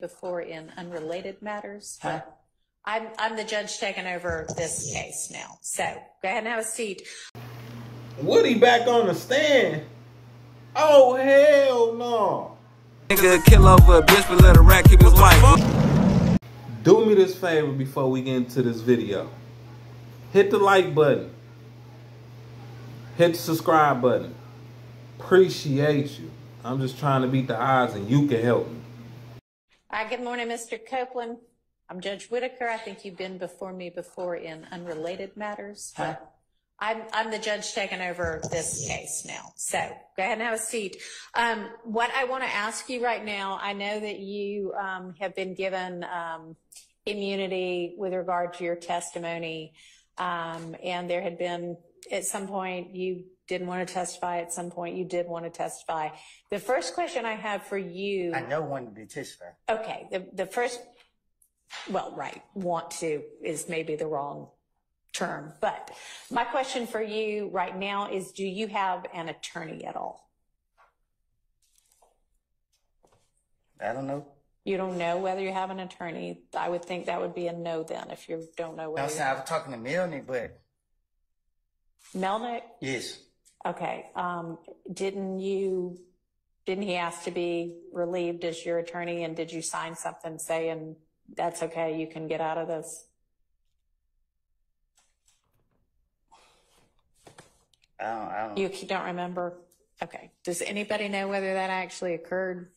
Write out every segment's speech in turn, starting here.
before in unrelated matters. Huh? I'm, I'm the judge taking over this case now. So go ahead and have a seat. Woody back on the stand. Oh hell no. Nigga kill over a bitch but let a rat keep his wife. Do me this favor before we get into this video. Hit the like button. Hit the subscribe button. Appreciate you. I'm just trying to beat the odds and you can help me. Right, good morning, Mr. Copeland. I'm Judge Whitaker. I think you've been before me before in unrelated matters. I'm, I'm the judge taking over this case now. So go ahead and have a seat. Um, what I want to ask you right now, I know that you um, have been given um, immunity with regard to your testimony, um, and there had been at some point you didn't want to testify. At some point you did want to testify. The first question I have for you. I know one to testify. Okay. The, the first, well, right. Want to is maybe the wrong term. But my question for you right now is, do you have an attorney at all? I don't know. You don't know whether you have an attorney. I would think that would be a no then if you don't know whether saying I was talking to Melanie, but Melnick? yes, Okay. Um, didn't you, didn't he ask to be relieved as your attorney and did you sign something saying that's okay, you can get out of this? I don't. I don't. You don't remember? Okay. Does anybody know whether that actually occurred?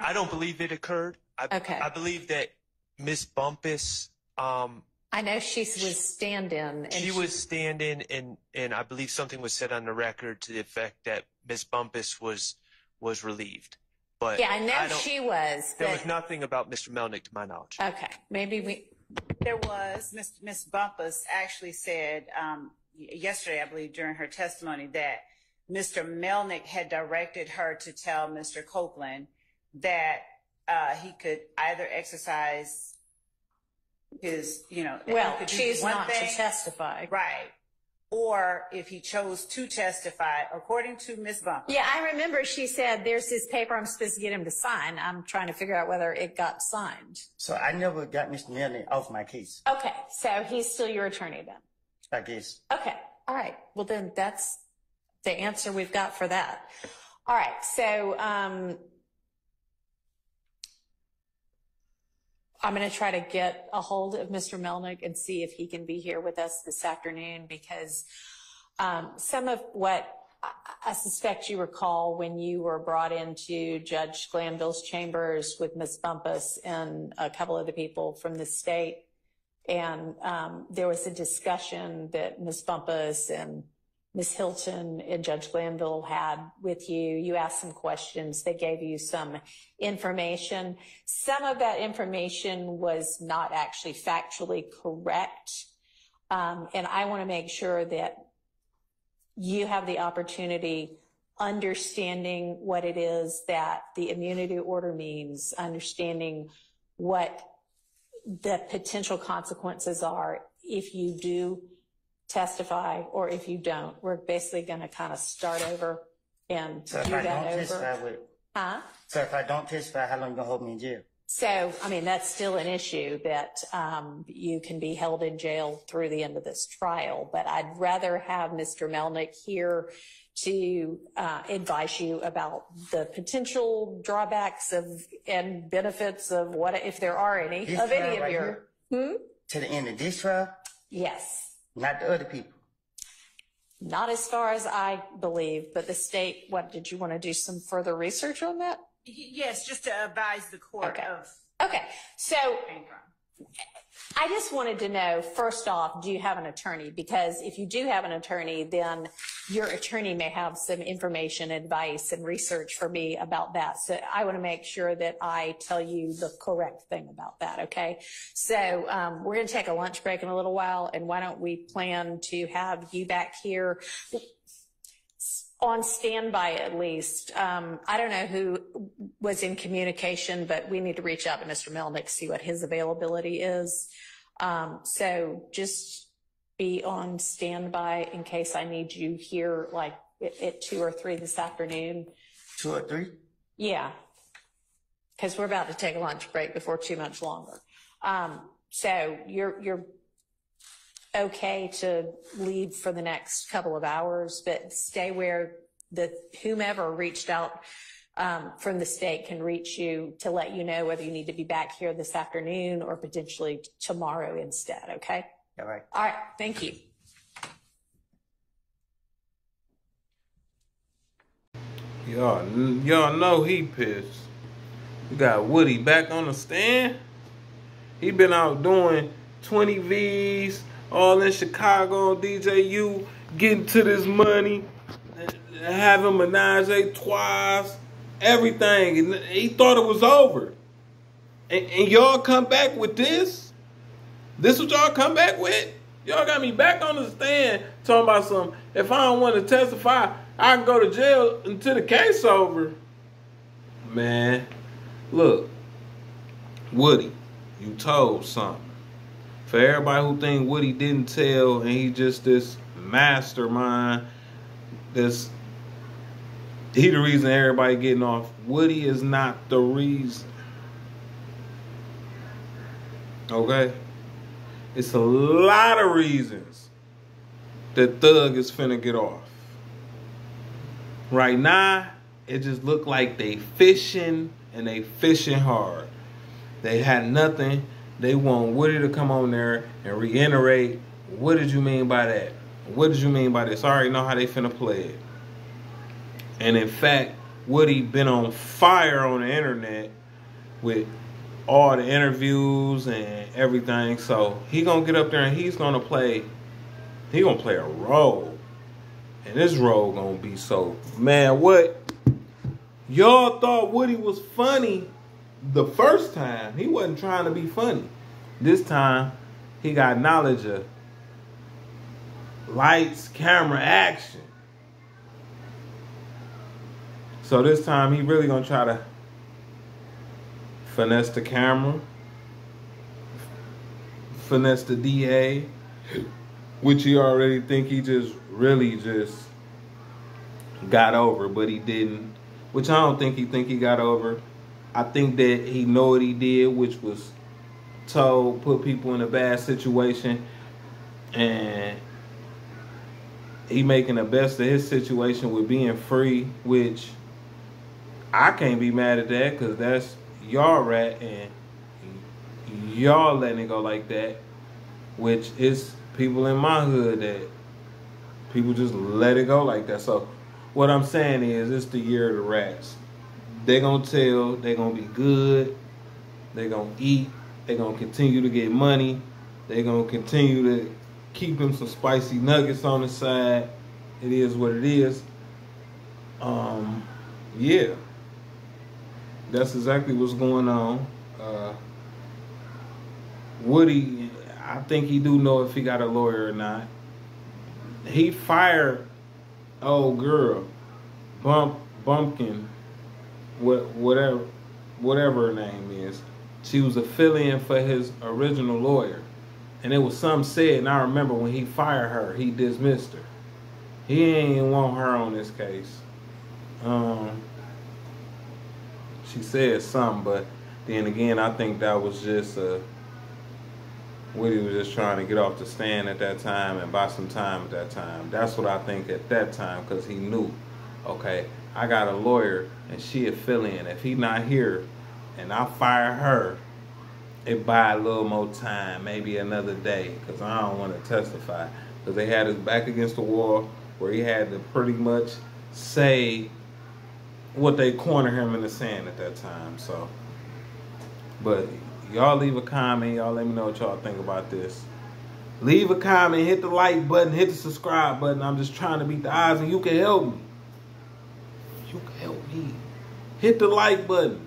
I don't believe it occurred. I, Okay. I believe that Miss Bumpus, um, I know she was stand-in and she was standing and, and I believe something was said on the record to the effect that Miss Bumpus was, was relieved. But Yeah, I know don't- she was, There was nothing about Mr. Melnick to my knowledge. okay, maybe we, There was, Miss Miss Bumpus actually said um, yesterday, I believe, during her testimony that Mr. Melnick had directed her to tell Mr. Copeland that uh, he could either exercise his, you know, well, could do she's one not to testify. right, or if he chose to testify, according to Ms. Bumpus. Yeah, I remember she said, there's this paper I'm supposed to get him to sign. I'm trying to figure out whether it got signed. So I never got Mr. Melanie off my case. Okay, so he's still your attorney then? I guess. Okay, all right. Well, then that's the answer we've got for that. All right, so um, I'm going to try to get a hold of Mr. Melnick and see if he can be here with us this afternoon because um, some of what I- suspect you recall when you were brought into Judge Glanville's chambers with Ms. Bumpus and a couple of the people from the state. And um, there was a discussion that Ms. Bumpus and Ms. Hylton and Judge Glanville had with you. You asked some questions. They gave you some information. Some of that information was not actually factually correct. Um, and I want to make sure that you have the opportunity understanding what it is that the immunity order means, understanding what the potential consequences are if you do testify or if you don't. We're basically going to kind of start over and So if do I that don't over. with, Huh? so if I don't testify, how long you gonna hold me in jail? So, I mean, that's still an issue that um, you can be held in jail through the end of this trial. But I'd rather have Mr. Melnick here to uh, advise you about the potential drawbacks of and benefits of what, if there are any, This of any trial of right your. here? To the end of this trial, Yes. Not the other people. Not as far as I believe, but the state, what, did you want to do some further research on that? Yes, just to advise the court Okay. of. Okay, so I just wanted to know, first off, do you have an attorney? Because if you do have an attorney, then your attorney may have some information, advice, and research for me about that. So I want to make sure that I tell you the correct thing about that, okay? So um, we're going to take a lunch break in a little while, and why don't we plan to have you back here on standby at least. Um, I don't know who was in communication, but we need to reach out to Mr. Melnick, to see what his availability is. Um, so just be on standby in case I need you here like at, at two or three this afternoon. Two or three? Yeah. Because we're about to take a lunch break before too much longer. Um, so you're, you're okay to leave for the next couple of hours, but stay where the whomever reached out um, from the state can reach you to let you know whether you need to be back here this afternoon or potentially t- tomorrow instead. Okay. All right. All right. Thank you. Y'all, y'all know he pissed. We got Woody back on the stand. He been out doing 20 V's, all in Chicago on DJU, getting to this money, having menage trois, everything. And he thought it was over. And, and y'all come back with this? This what y'all come back with? Y'all got me back on the stand talking about some, if I don't want to testify, I can go to jail until the case over. Man, look, Woody, you told something. For everybody who think Woody didn't tell and he just this mastermind, this he the reason everybody getting off. Woody is not the reason. Okay? It's a lot of reasons that Thug is finna get off. Right now, it just looked like they fishing and they fishing hard. They had nothing. They want Woody to come on there and reiterate, what did you mean by that? What did you mean by this? I already know how they finna play it. And in fact, Woody been on fire on the internet with all the interviews and everything. So he gonna get up there and he's gonna play. He gonna play a role, and this role gonna be so man. What y'all thought Woody was funny the first time? He wasn't trying to be funny. This time he got knowledge of lights, camera, action. So this time he really gonna try to finesse the camera, finesse the DA, which you already think he just really just got over, but he didn't. Which I don't think he think he got over. I think that he know what he did, which was told put people in a bad situation, and he making the best of his situation with being free, which I can't be mad at that because that's y'all rat and y'all letting it go like that, which is people in my hood that people just let it go like that. So what I'm saying is it's the year of the rats. They gonna tell, they're gonna be good, they're gonna eat, they're gonna continue to get money, they're gonna continue to keep them some spicy nuggets on the side. It is what it is. Um, yeah that's exactly what's going on. Uh, Woody, I think he do know if he got a lawyer or not. He fired old girl, Bump Bumpkin, whatever whatever her name is. She was a fill-in for his original lawyer, and it was some said. And I remember when he fired her, he dismissed her. He ain't want her on this case. Um, she said something, but then again, I think that was just uh, Woody was just trying to get off the stand at that time and buy some time at that time. That's what I think at that time because he knew, okay, I got a lawyer and she a fill in. If he not here and I fire her, it buy a little more time, maybe another day, because I don't want to testify. Because they had his back against the wall where he had to pretty much say what they corner him in the sand at that time. So, but y'all leave a comment. Y'all let me know what y'all think about this. Leave a comment, hit the like button, hit the subscribe button. I'm just trying to beat the odds, and you can help me. You can help me. Hit the like button.